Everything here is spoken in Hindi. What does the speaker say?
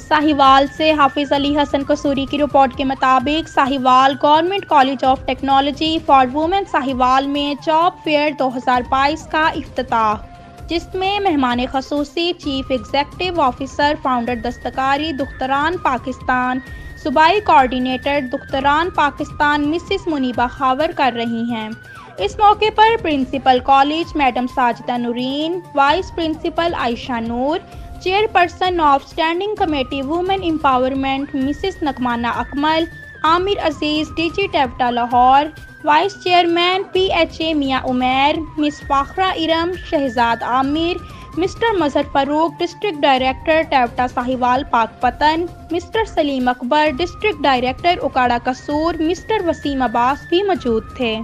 साहिवाल से हाफिज अली हसन कसूरी की रिपोर्ट के मुताबिक Sahiwal government college of technology for women Sahiwal में जॉब फेयर 2022 का अफ्ताह जिसमें मेहमान खसूसी, चीफ एग्जेक्टिव ऑफिसर, फाउंडर दस्तकारी, दुख्तरान पाकिस्तान, सूबाई कोऑर्डिनेटर, दुख्तरान पाकिस्तान मिसिस मुनीबा खावर कर रही हैं। इस मौके पर principal college madam Sajida Noreen, vice principal Ayesha Noor chairperson of standing committee women empowerment mrs नकमाना Akmal Aamir Aziz DG TEVTA Lahore vice chairman P H A मियाँ Umair miss Fakhra Iram Shahzad Aamir mister Mazhar Farooq district director TEVTA Sahiwal Pakpattan mister Saleem Akbar district director Okara Kasur mister Waseem Abbas भी मौजूद थे।